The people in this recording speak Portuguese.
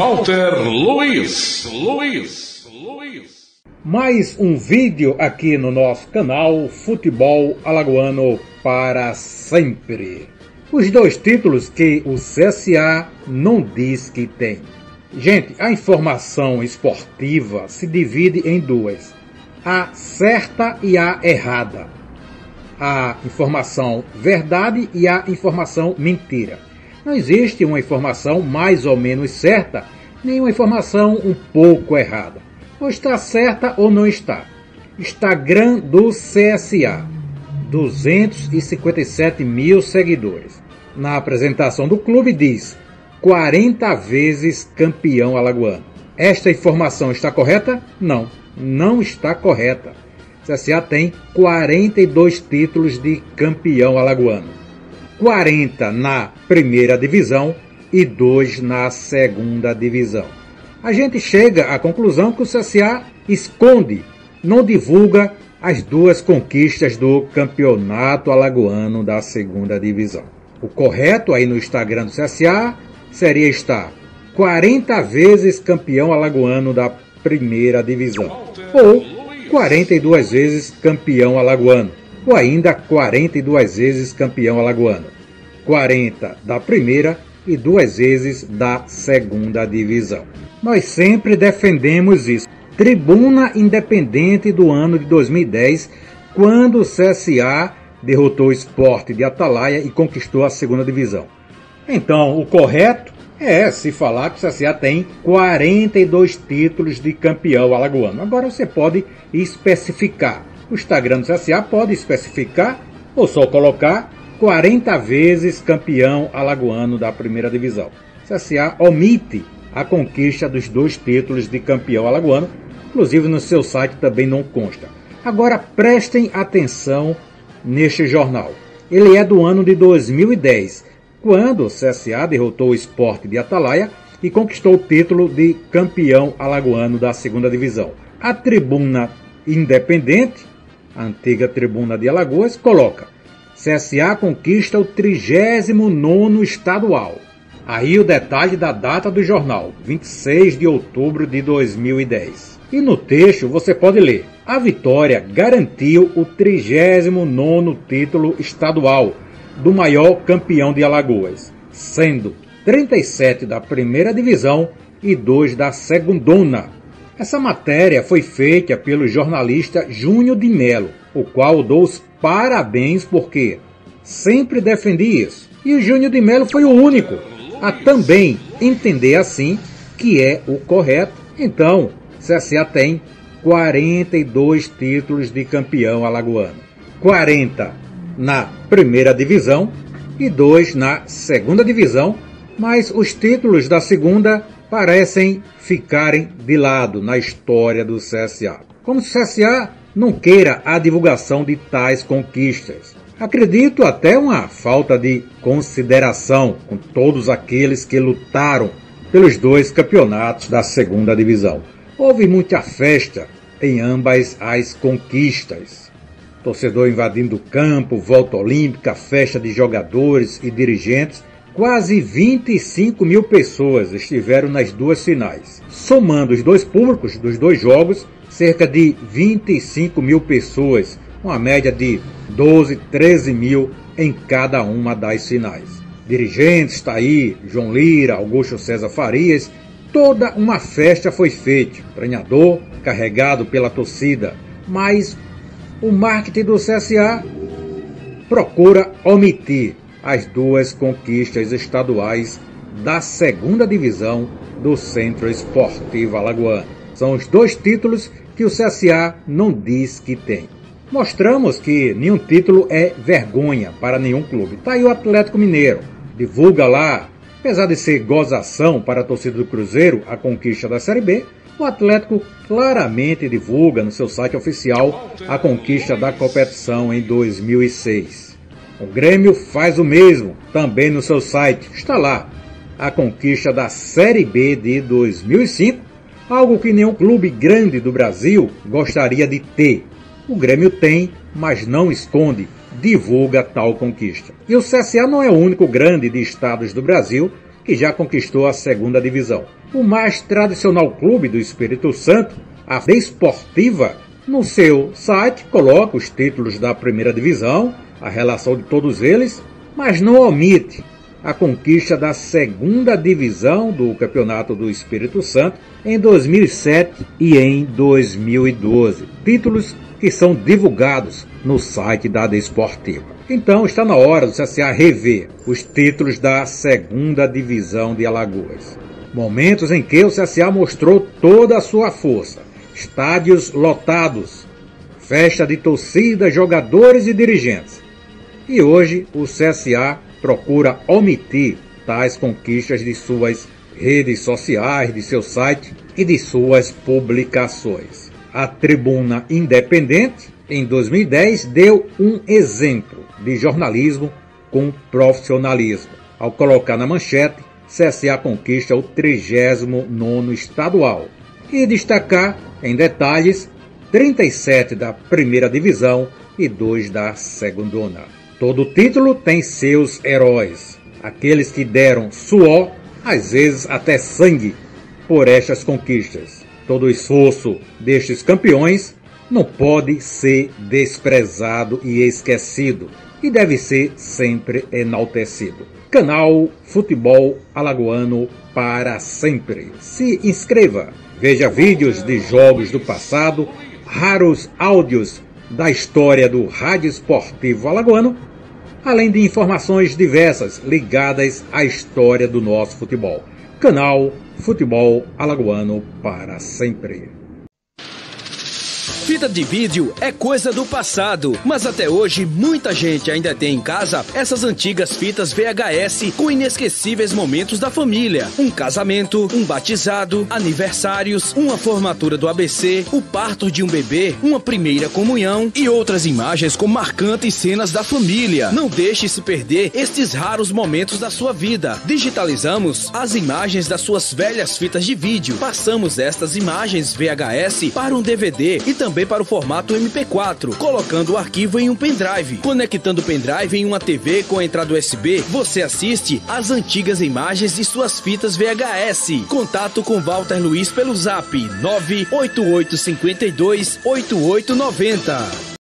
Walter Luiz. Luiz. Luiz. Mais um vídeo aqui no nosso canal Futebol Alagoano para sempre. Os dois títulos que o CSA não diz que tem. Gente, a informação esportiva se divide em duas: a certa e a errada. A informação verdade e a informação mentira. Não existe uma informação mais ou menos certa, nem uma informação um pouco errada. Ou está certa ou não está. Instagram do CSA, 257 mil seguidores. Na apresentação do clube diz 40 vezes campeão alagoano. Esta informação está correta? Não, não está correta. CSA tem 42 títulos de campeão alagoano. 40 na primeira divisão e 2 na segunda divisão. A gente chega à conclusão que o CSA esconde, não divulga as duas conquistas do campeonato alagoano da segunda divisão. O correto aí no Instagram do CSA seria estar 40 vezes campeão alagoano da primeira divisão ou 42 vezes campeão alagoano ou ainda 42 vezes campeão alagoano, 40 da primeira e duas vezes da segunda divisão. Nós sempre defendemos isso. Tribuna Independente do ano de 2010, quando o CSA derrotou o esporte de Atalaia e conquistou a segunda divisão. Então, o correto é se falar que o CSA tem 42 títulos de campeão alagoano. Agora você pode especificar o Instagram do CSA pode especificar ou só colocar 40 vezes campeão alagoano da primeira divisão. O CSA omite a conquista dos dois títulos de campeão alagoano, inclusive no seu site também não consta. Agora prestem atenção neste jornal. Ele é do ano de 2010, quando o CSA derrotou o esporte de Atalaia e conquistou o título de campeão alagoano da segunda divisão. A tribuna independente a antiga tribuna de Alagoas, coloca: CSA conquista o 39 estadual. Aí o detalhe da data do jornal, 26 de outubro de 2010. E no texto você pode ler: a vitória garantiu o 39 título estadual do maior campeão de Alagoas, sendo 37 da primeira divisão e 2 da segundona, essa matéria foi feita pelo jornalista Júnior de Melo, o qual dou os parabéns porque sempre defendi isso. E o Júnior de Melo foi o único a também entender assim que é o correto. Então, CSA tem 42 títulos de campeão alagoano. 40 na primeira divisão e 2 na segunda divisão, mas os títulos da segunda parecem ficarem de lado na história do CSA. Como se o CSA não queira a divulgação de tais conquistas. Acredito até uma falta de consideração com todos aqueles que lutaram pelos dois campeonatos da segunda divisão. Houve muita festa em ambas as conquistas. Torcedor invadindo o campo, volta olímpica, festa de jogadores e dirigentes Quase 25 mil pessoas estiveram nas duas finais. Somando os dois públicos dos dois jogos, cerca de 25 mil pessoas, uma média de 12, 13 mil em cada uma das finais. Dirigentes, está aí, João Lira, Augusto César Farias, toda uma festa foi feita. Treinador carregado pela torcida, mas o marketing do CSA procura omitir as duas conquistas estaduais da segunda divisão do Centro Esportivo Alagoano. São os dois títulos que o CSA não diz que tem. Mostramos que nenhum título é vergonha para nenhum clube. Tá aí o Atlético Mineiro. Divulga lá, apesar de ser gozação para a torcida do Cruzeiro a conquista da Série B, o Atlético claramente divulga no seu site oficial a conquista da competição em 2006. O Grêmio faz o mesmo, também no seu site. Está lá. A conquista da Série B de 2005, algo que nenhum clube grande do Brasil gostaria de ter. O Grêmio tem, mas não esconde, divulga tal conquista. E o CSA não é o único grande de estados do Brasil que já conquistou a segunda divisão. O mais tradicional clube do Espírito Santo, a Desportiva, no seu site coloca os títulos da primeira divisão, a relação de todos eles, mas não omite a conquista da segunda divisão do Campeonato do Espírito Santo em 2007 e em 2012. Títulos que são divulgados no site da Desportiva. Então está na hora do CSA rever os títulos da segunda divisão de Alagoas. Momentos em que o CSA mostrou toda a sua força. Estádios lotados, festa de torcida, jogadores e dirigentes. E hoje o CSA procura omitir tais conquistas de suas redes sociais, de seu site e de suas publicações. A Tribuna Independente, em 2010, deu um exemplo de jornalismo com profissionalismo, ao colocar na manchete CSA conquista o 39 estadual e destacar em detalhes 37 da primeira divisão e 2 da segundona. Todo título tem seus heróis, aqueles que deram suor, às vezes até sangue, por estas conquistas. Todo esforço destes campeões não pode ser desprezado e esquecido e deve ser sempre enaltecido. Canal Futebol Alagoano para sempre. Se inscreva, veja vídeos de jogos do passado, raros áudios da história do Rádio Esportivo Alagoano além de informações diversas ligadas à história do nosso futebol. Canal Futebol Alagoano para sempre. Fita de vídeo é coisa do passado, mas até hoje muita gente ainda tem em casa essas antigas fitas VHS com inesquecíveis momentos da família. Um casamento, um batizado, aniversários, uma formatura do ABC, o parto de um bebê, uma primeira comunhão e outras imagens com marcantes cenas da família. Não deixe se perder estes raros momentos da sua vida. Digitalizamos as imagens das suas velhas fitas de vídeo. Passamos estas imagens VHS para um DVD e também também para o formato MP4, colocando o arquivo em um pendrive. Conectando o pendrive em uma TV com a entrada USB, você assiste às antigas imagens de suas fitas VHS. Contato com Walter Luiz pelo zap 98852 8890.